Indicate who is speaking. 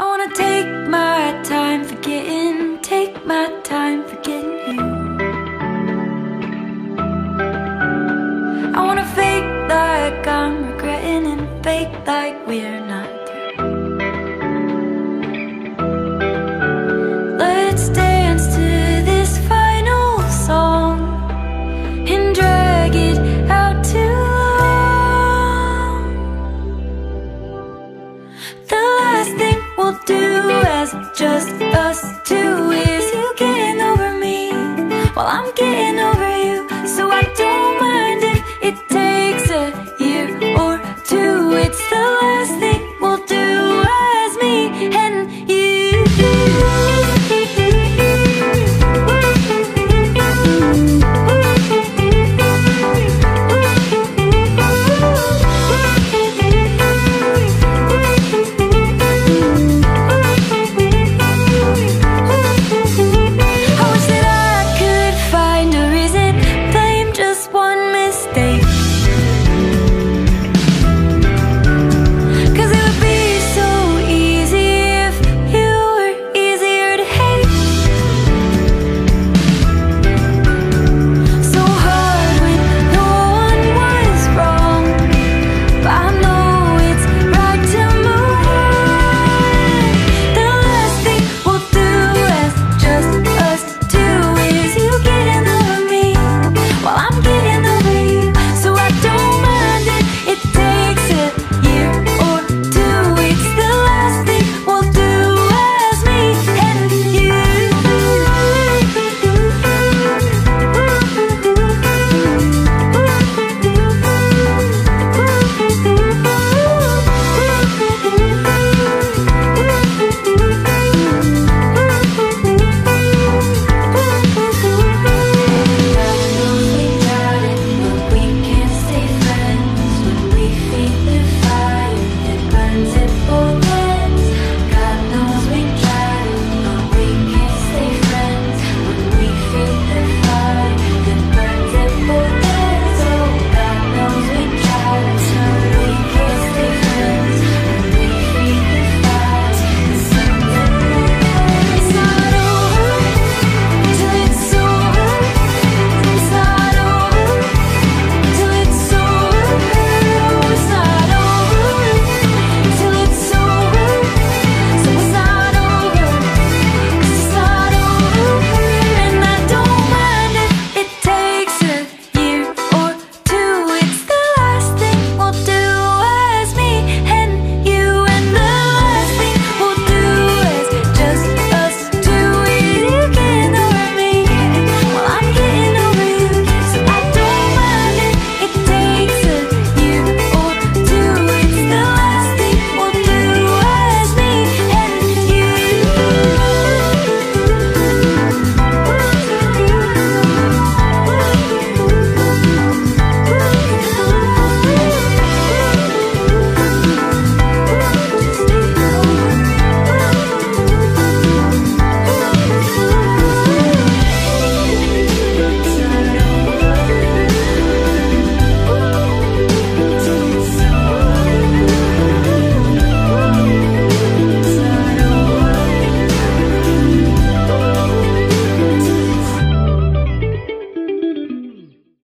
Speaker 1: I wanna take my time forgetting, take my time forgetting you. I wanna fake like I'm regretting and fake like we're not do as just us two.